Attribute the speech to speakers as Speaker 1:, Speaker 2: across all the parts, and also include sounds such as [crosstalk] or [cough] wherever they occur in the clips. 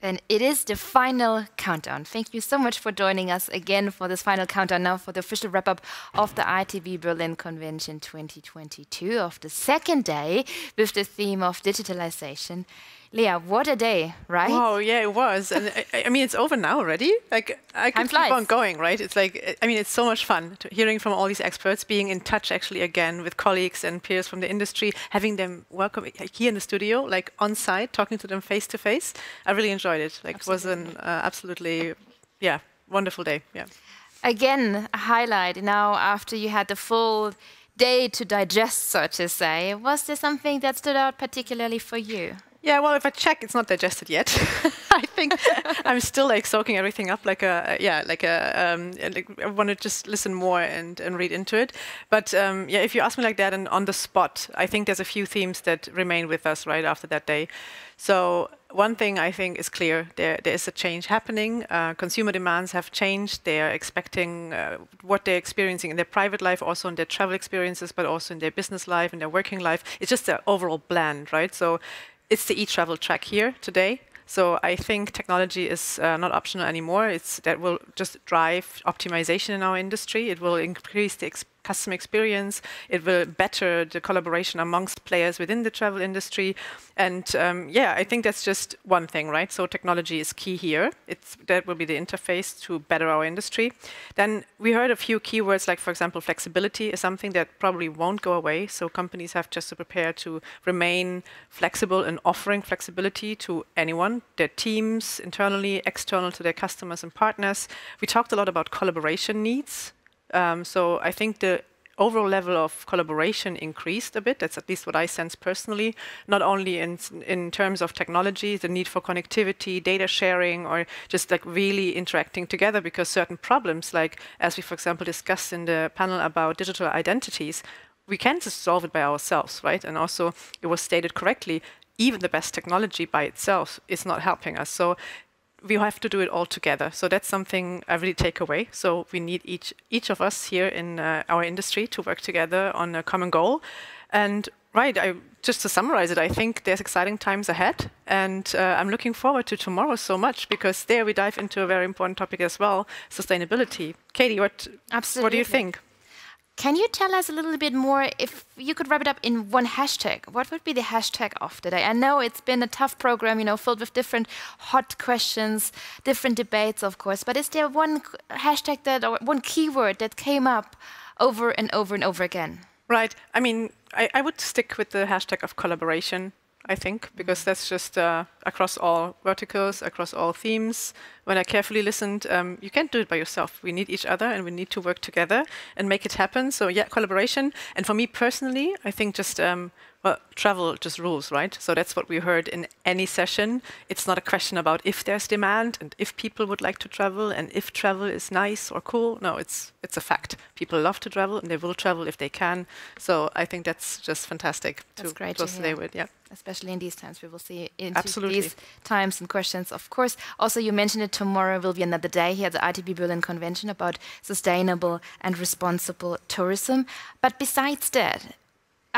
Speaker 1: then it is the final countdown. Thank you so much for joining us again for this final countdown now for the official wrap up of the ITB Berlin Convention 2022 of the second day with the theme of digitalization. Lea, what a day, right?
Speaker 2: Wow, yeah, it was. And I, I, mean, it's over now already. Like, I can keep on going, right? It's like, I mean, it's so much fun hearing from all these experts, being in touch actually again with colleagues and peers from the industry, having them welcome here in the studio, like on site, talking to them face to face. I really enjoyed it. Like, absolutely. it was an uh, absolutely, yeah, wonderful day. Yeah.
Speaker 1: Again, a highlight now after you had the full day to digest, so to say. Was there something that stood out particularly for you?
Speaker 2: Yeah, well, if I check, it's not digested yet. [laughs] I think [laughs] I'm still like soaking everything up, like a yeah, like a um, like I want to just listen more and and read into it. But um, yeah, if you ask me like that and on the spot, I think there's a few themes that remain with us right after that day. So one thing I think is clear: there there is a change happening. Uh, consumer demands have changed. They are expecting uh, what they're experiencing in their private life, also in their travel experiences, but also in their business life, and their working life. It's just an overall blend, right? So it's the e-travel track here today. So I think technology is uh, not optional anymore. It's that will just drive optimization in our industry. It will increase the customer experience. It will better the collaboration amongst players within the travel industry. And um, yeah, I think that's just one thing, right? So technology is key here. It's, that will be the interface to better our industry. Then we heard a few keywords, like for example, flexibility is something that probably won't go away. So companies have just to prepare to remain flexible and offering flexibility to anyone, their teams, internally, external to their customers and partners. We talked a lot about collaboration needs. Um, so I think the overall level of collaboration increased a bit. That's at least what I sense personally, not only in, in terms of technology, the need for connectivity, data sharing, or just like really interacting together because certain problems, like as we, for example, discussed in the panel about digital identities, we can't just solve it by ourselves, right? And also, it was stated correctly, even the best technology by itself is not helping us. So we have to do it all together. So that's something I really take away. So we need each each of us here in uh, our industry to work together on a common goal. And right, I, just to summarize it, I think there's exciting times ahead, and uh, I'm looking forward to tomorrow so much because there we dive into a very important topic as well: sustainability. Katie, what Absolutely. what do you think?
Speaker 1: Can you tell us a little bit more if you could wrap it up in one hashtag? What would be the hashtag of today? I know it's been a tough program, you know, filled with different hot questions, different debates, of course, but is there one hashtag that or one keyword that came up over and over and over again?
Speaker 2: Right. I mean, I, I would stick with the hashtag of collaboration. I think, because that's just uh, across all verticals, across all themes. When I carefully listened, um, you can't do it by yourself. We need each other and we need to work together and make it happen. So, yeah, collaboration. And for me personally, I think just um, well, travel just rules, right? So that's what we heard in any session. It's not a question about if there's demand and if people would like to travel and if travel is nice or cool. No, it's it's a fact. People love to travel and they will travel if they can. So I think that's just fantastic
Speaker 1: that's
Speaker 2: to
Speaker 1: great to
Speaker 2: with. Yeah.
Speaker 1: Especially in these times, we will see into Absolutely. these times and questions. Of course, also you mentioned it. Tomorrow will be another day here at the ITB Berlin Convention about sustainable and responsible tourism. But besides that,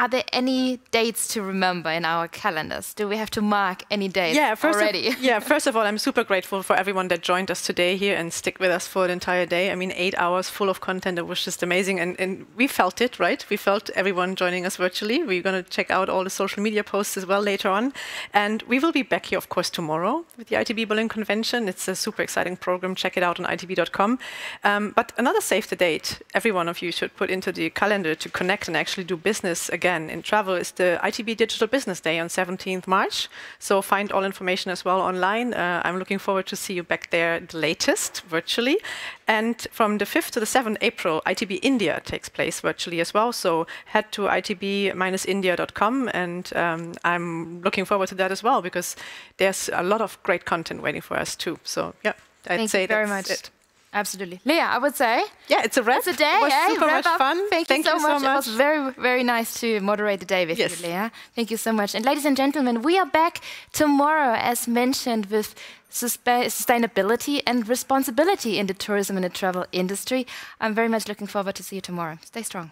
Speaker 1: are there any dates to remember in our calendars? Do we have to mark any dates yeah, first already?
Speaker 2: Of, [laughs] yeah, first of all, I'm super grateful for everyone that joined us today here and stick with us for the entire day. I mean, eight hours full of content. It was just amazing. And, and we felt it, right? We felt everyone joining us virtually. We're going to check out all the social media posts as well later on. And we will be back here, of course, tomorrow with the ITB Berlin Convention. It's a super exciting program. Check it out on itb.com. Um, but another save the date every one of you should put into the calendar to connect and actually do business again in travel is the ITB Digital Business Day on 17th March. So find all information as well online. Uh, I'm looking forward to see you back there the latest virtually. And from the 5th to the 7th April, ITB India takes place virtually as well. So head to itb-india.com and um, I'm looking forward to that as well because there's a lot of great content waiting for us too. So yeah,
Speaker 1: I'd
Speaker 2: Thank
Speaker 1: say
Speaker 2: you very
Speaker 1: much.
Speaker 2: It.
Speaker 1: Absolutely. Lea, I would say.
Speaker 2: Yeah, it's a wrap.
Speaker 1: It's a day.
Speaker 2: It was
Speaker 1: eh?
Speaker 2: super
Speaker 1: wrap
Speaker 2: much
Speaker 1: up.
Speaker 2: fun.
Speaker 1: Thank,
Speaker 2: Thank
Speaker 1: you, so,
Speaker 2: you so
Speaker 1: much.
Speaker 2: much.
Speaker 1: It was very, very nice to moderate the day with
Speaker 2: yes.
Speaker 1: you, Lea. Thank you so much. And ladies and gentlemen, we are back tomorrow, as mentioned, with sustainability and responsibility in the tourism and the travel industry. I'm very much looking forward to see you tomorrow. Stay strong.